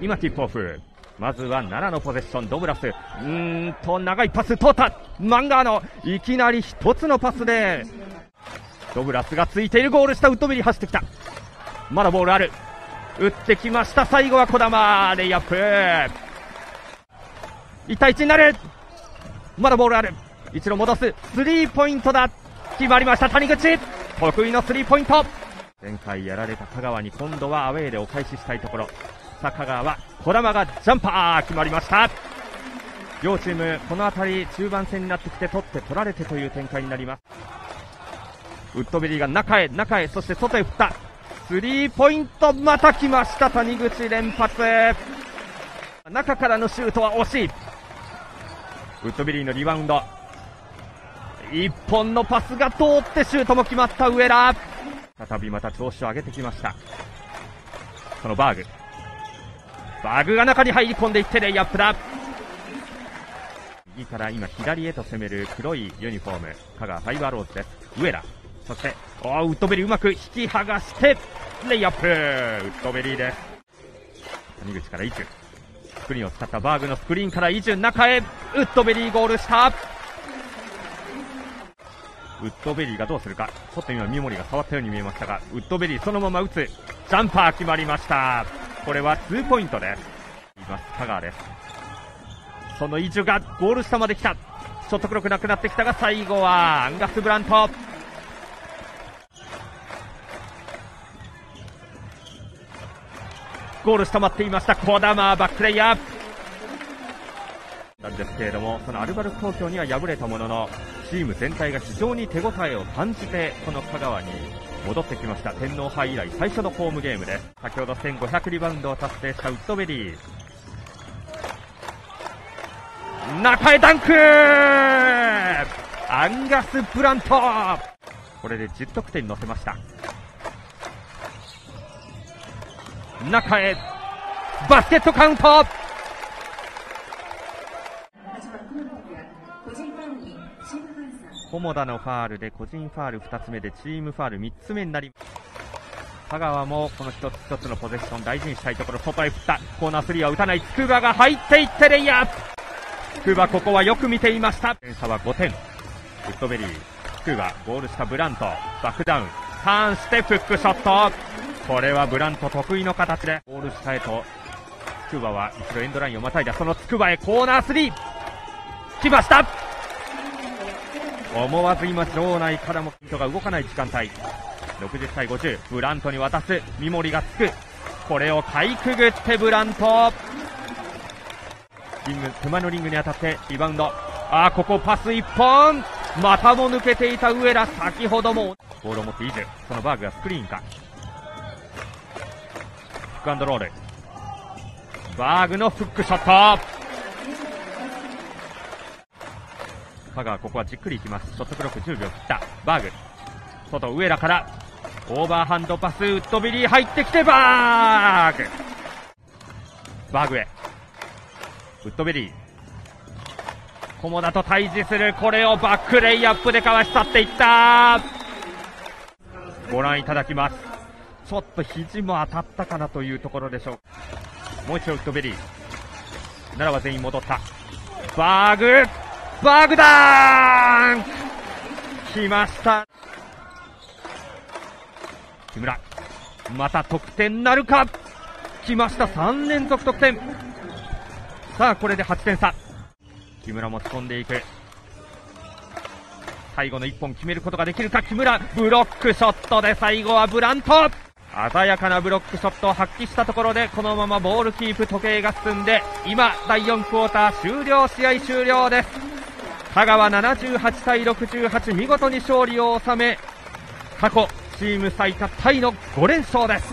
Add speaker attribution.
Speaker 1: 今ティップオフ。まずは7のポゼッション、ドブラス。うーんと、長いパス、通ったマンガーの、いきなり一つのパスで、ドブラスがついているゴール下、ウッドベリー走ってきた。まだボールある。打ってきました。最後は児玉、レイアップ。1対1になる。まだボールある。一度戻す。スリーポイントだ。決まりました、谷口。得意のスリーポイント。前回やられた香川に今度はアウェーでお返ししたいところ。さあ、香川は児玉がジャンパー決まりました。両チーム、この辺り中盤戦になってきて取って取られてという展開になります。ウッドベリーが中へ、中へ、そして外へ振った。スリーポイント、また来ました、谷口連発。中からのシュートは惜しい。ウッドベリーのリバウンド。一本のパスが通ってシュートも決まった上田。再びまた調子を上げてきました。そのバーグ。バグが中に入り込んでいってレイアップだ。右から今左へと攻める黒いユニフォーム、香川ファイブアローズです。上田。そして、おウッドベリーうまく引き剥がして、レイアップウッドベリーです。谷口からイチュ。スクリーンを使ったバーグのスクリーンからイチュ中へ、ウッドベリーゴールした。ウッドベリーがどうするか。ちょっと今、三森が触ったように見えましたが、ウッドベリーそのまま打つ。ジャンパー決まりました。これは2ポイントです。います、香川です。そのイジュがゴール下まで来た。ショットクロックなくなってきたが、最後はアンガス・ブラント。ゴール下待っていました、児玉バックレイアップ。なんですけれども、そのアルバルク東京には敗れたものの、チーム全体が非常に手応えを感じて、この香川に戻ってきました。天皇杯以来最初のホームゲームです。先ほど1500リバウンドを達成したウッドベリー。中へダンクアンガス・ブラントこれで10得点乗せました。中へ、バスケットカウント菰田のファールで個人ファール2つ目でチームファール3つ目になり香川もこの一つ一つのポゼッション大事にしたいところ。外へ振った。コーナー3は打たない。筑波が入っていってレイヤー筑波ここはよく見ていました。点差は5点。ウッドベリー。筑波ゴールしたブラント。バックダウン。ターンしてフックショット。これはブラント得意の形で。ゴール下へと。筑波は一度エンドラインをまたいだ。その筑波へコーナー3来ました。思わず今場内からもピントが動かない時間帯。60対50ブラントに渡す。三森がつく。これをかいくぐってブラント。リング手前のリングに当たってリバウンド。ああここパス1本。またも抜けていた上田。先ほども。ボールを持ってイズそのバーグがスクリーンか。ピックアンドロール。バーグのフックショット。香川ここはじっくりいきます。ショットクロック10秒切った。バーグ。外上田からオーバーハンドパスウッドベリー入ってきてバーグ。バーグへ。ウッドベリー。菰田と対峙する。これをバックレイアップでかわし去っていった。ご覧いただきます。ちょっと肘も当たったかなというところでしょう。もう一度ウッドベリー。ならば全員戻った。バーグ。バグダーン！来ました。木村また得点なるか？来ました。3連続得点。さあこれで8点差。木村持ち込んでいく。最後の1本決めることができるか？木村ブロックショットで最後はブラント。鮮やかなブロックショットを発揮したところでこのままボールキープ時計が進んで今第4クォーター終了。試合終了です。香川78対68見事に勝利を収め過去チーム最多タイの5連勝です。